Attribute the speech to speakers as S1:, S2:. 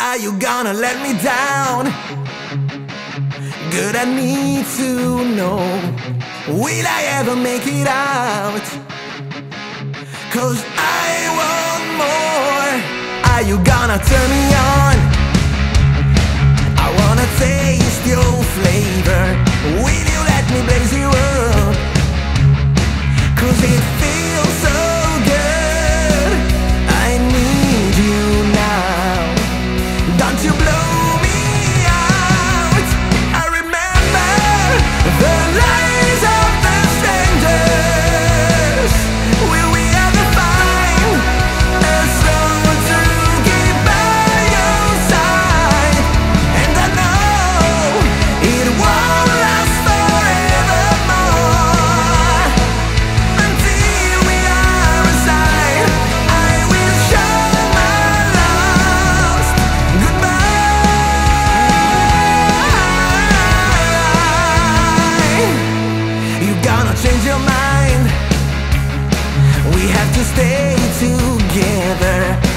S1: Are you gonna let me down? Good, I need to know. Will I ever make it out? Cause I want more. Are you gonna turn me on? I wanna taste your flavor. Gonna change your mind? We have to stay together.